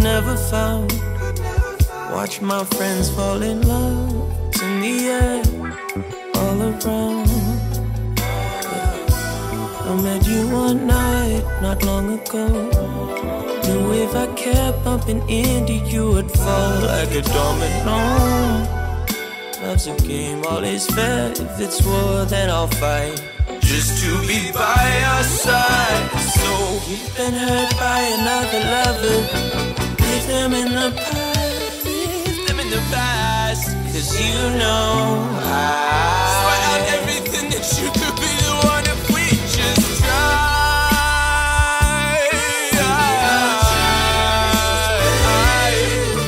never found. Watch my friends fall in love. In the air, all around. I met you one night, not long ago. Knew if I kept bumping into you, would fall like a domino. Love's a game, all is fair. If it's war, then I'll fight. Just to be by your side. So, you've been hurt by another lover. I. Sweat out everything that you could be the one if we just try.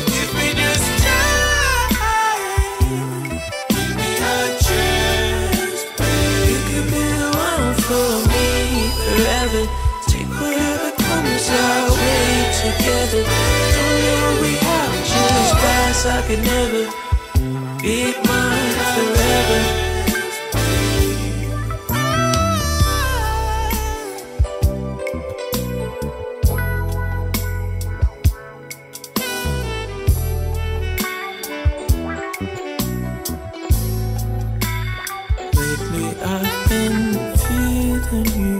If we just try. Give me a chance, babe. You could be the one for me forever. Take whatever comes our way together. Don't know what we have, just pass. I could never be mine forever. Lately I've been feeling you,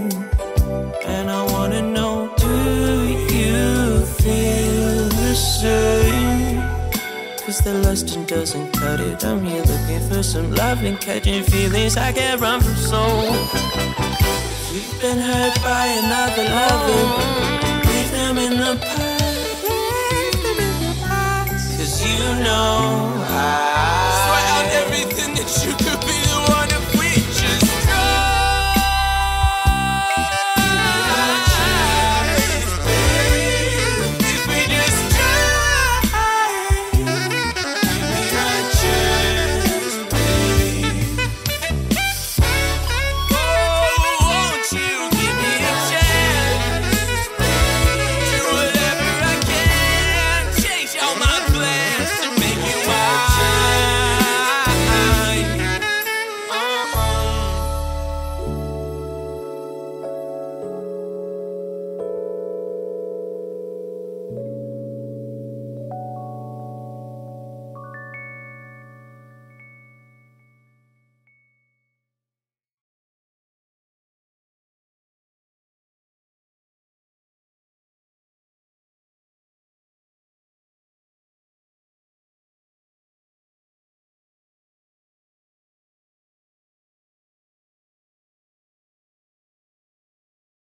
Cause the lusting doesn't cut it. I'm here looking for some love and catching feelings I can't run from So We've been hurt by another lover. Leave them in the past.